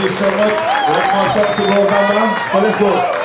Thank you so much. We're to up to so let's go.